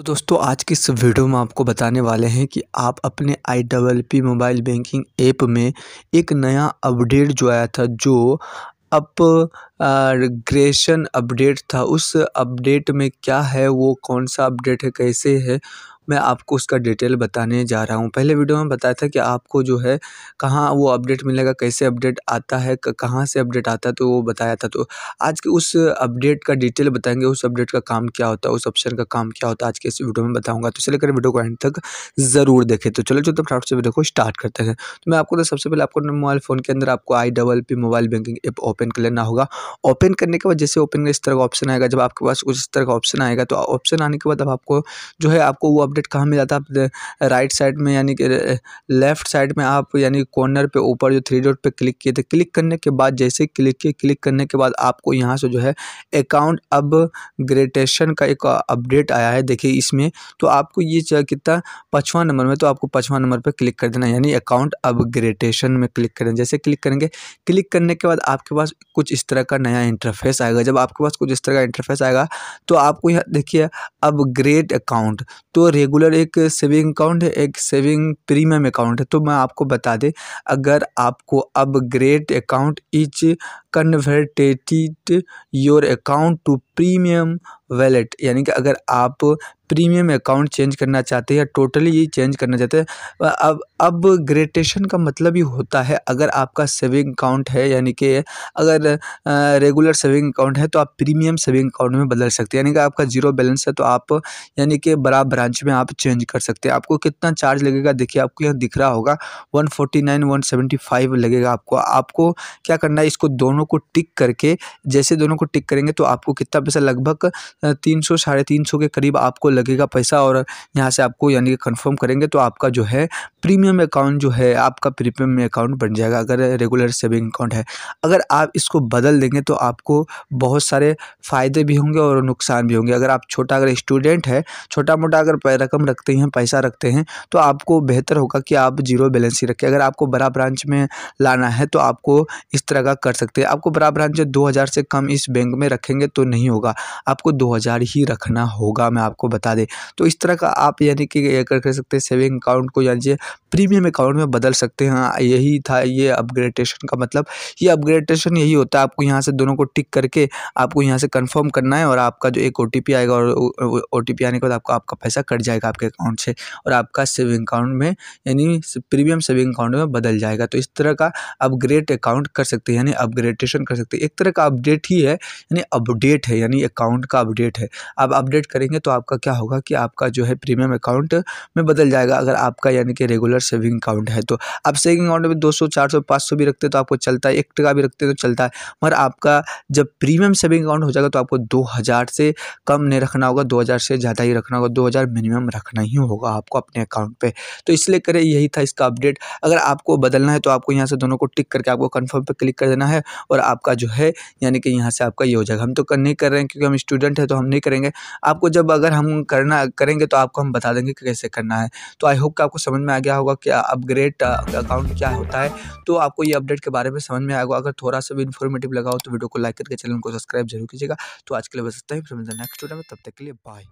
तो दोस्तों, आज की इस वीडियो में आपको बताने वाले हैं कि आप अपने I double P mobile banking app में एक नया अपडेट जो आया था, जो अप ग्रेशन अपडेट था। उस अपडेट में क्या है, वो कौन सा अपडेट है, कैसे है मैं आपको उसका डिटेल बताने जा रहा हूँ। पहले वीडियो में बताया था कि आपको जो है कहाँ वो अपडेट मिलेगा, कैसे अपडेट आता है कहाँ से अपडेट आता है तो वो बताया था। तो आज के उस अपडेट का डिटेल बताएँगे, उस अपडेट का काम क्या होता है, उस ऑप्शन का काम क्या होता है, आज के इस वीडियो में बताऊँगा। तो चले कर वीडियो को एंड तक ज़रूर देखें। तो चलो जो तो फटाफट से वीडियो को स्टार्ट करते हैं। तो मैं आपको तो सबसे पहले आपको मोबाइल फ़ोन के अंदर आपको I double P mobile banking app open कर लेना होगा। ओपन करने के बाद जैसे ओपन इस तरह का ऑप्शन आएगा, जब आपके पास उस तरह का ऑप्शन आएगा तो ऑप्शन आने के बाद अब आपको जो है आपको वो अपडेट कहाँ मिल जाता है? राइट साइड में यानी कि लेफ़्ट साइड में आप यानी कॉर्नर पे ऊपर जो थ्री डॉट पे क्लिक किए थे क्लिक करने के बाद जैसे क्लिक किए क्लिक करने के बाद आपको यहाँ से जो है अकाउंट अब ग्रेटेशन का एक अपडेट आया है। देखिए इसमें तो आपको ये कितना? पचवा नंबर में तो आपको पचवा नंबर पर क्लिक कर देना यानी अकाउंट अपग्रेडेशन में क्लिक करें। जैसे क्लिक करेंगे क्लिक करने के बाद आपके पास कुछ इस तरह का नया इंटरफेस आएगा। जब आपके पास कुछ इस तरह का इंटरफेस आएगा तो आपको यहाँ, देखिए अपग्रेड अकाउंट तो रेगुलर एक सेविंग अकाउंट है, एक सेविंग प्रीमियम अकाउंट है। तो मैं आपको बता दें, अगर आपको अब upgrade account each converted your account to premium wallet, यानी कि अगर आप प्रीमियम अकाउंट चेंज करना चाहते हैं या टोटली ये चेंज करना चाहते हैं अब अब ग्रेटेशन का मतलब ही होता है, अगर आपका सेविंग अकाउंट है, यानी कि अगर रेगुलर सेविंग अकाउंट है तो आप प्रीमियम सेविंग अकाउंट में बदल सकते हैं, यानी कि आपका ज़ीरो बैलेंस है तो आप, यानी कि बड़ा ब्रांच में आप चेंज कर सकते हैं। आपको कितना चार्ज लगेगा, देखिए आपको यहाँ दिख रहा होगा, one forty nine, one seventy five लगेगा आपको। आपको क्या करना है, इसको दोनों को टिक करके, जैसे दोनों को टिक करेंगे तो आपको कितना पैसा, लगभग तीन सौ, साढ़े तीन सौ के करीब आपको लगेगा पैसा और यहाँ से आपको यानी कि कन्फर्म करेंगे तो आपका जो है प्रीमियम अकाउंट जो है, आपका प्रीमियम अकाउंट बन जाएगा अगर रेगुलर सेविंग अकाउंट है। अगर आप इसको बदल देंगे तो आपको बहुत सारे फ़ायदे भी होंगे और नुकसान भी होंगे। अगर आप छोटा अगर स्टूडेंट है छोटा मोटा अगर रकम रखते हैं, पैसा रखते हैं तो आपको बेहतर होगा कि आप ज़ीरो बैलेंस ही रखें। अगर आपको बड़ा ब्रांच में लाना है तो आपको इस तरह का कर सकते हैं। आपको बड़ा ब्रांच दो हज़ार से कम इस बैंक में रखेंगे तो नहीं होगा। आपको दो हज़ार ही रखना होगा, मैं आपको बता दें। तो इस तरह का आप यानी कि कर सकते हैं सेविंग अकाउंट को, यानी प्रीमियम अकाउंट में बदल सकते हैं। हाँ यही था ये अपग्रेडेशन का मतलब। ये अपग्रेडेशन यही होता है, आपको यहाँ से दोनों को टिक करके आपको यहाँ से कंफर्म करना है और आपका जो एक ओटीपी आएगा और ओ आने के बाद आपको, आपका पैसा कट जाएगा आपके अकाउंट से और आपका सेविंग अकाउंट में यानी प्रीमियम सेविंग अकाउंट में बदल जाएगा। तो इस तरह का अपग्रेड अकाउंट कर सकते हैं, यानी अपग्रेडेशन कर सकते हैं। एक तरह का अपडेट ही है, यानी अपडेट है, यानी अकाउंट का अपडेट है। आप अपडेट करेंगे तो आपका क्या होगा कि आपका जो है प्रीमियम अकाउंट में बदल जाएगा, अगर आपका यानी कि रेगुलर सेविंग अकाउंट है। तो आप सेविंग अकाउंट में दो सौ, चार सौ, पाँच सौ भी रखते तो आपको चलता है, एक टका भी रखते तो चलता है। मगर आपका जब प्रीमियम सेविंग अकाउंट हो जाएगा तो आपको दो हज़ार से कम नहीं रखना होगा, दो हज़ार से ज़्यादा ही रखना होगा, दो हज़ार मिनिमम रखना ही होगा आपको अपने अकाउंट पर तो इसलिए करें, यही था इसका अपडेट अगर आपको बदलना है तो आपको यहाँ से दोनों को टिक करके आपको कन्फर्म पर क्लिक कर देना है और आपका जो है यानी कि यहाँ से आपका ये हो जाएगा। हम तो नहीं कर रहे हैं क्योंकि हम स्टूडेंट हैं तो हम नहीं करेंगे। आपको जब अगर हम करना करेंगे तो आपको हम बता देंगे कि कैसे करना है। तो आई होप कि आपको समझ में आ गया होगा कि अपग्रेड अकाउंट क्या होता है। तो आपको ये अपडेट के बारे में समझ में आएगा। अगर थोड़ा सा भी इन्फॉर्मेटिव लगा हो तो वीडियो को लाइक करके चैनल को सब्सक्राइब ज़रूर कीजिएगा। तो आज के लिए बस इतना ही। फिर मिलते हैं नेक्स्ट वीडियो में। तब तक के लिए बाय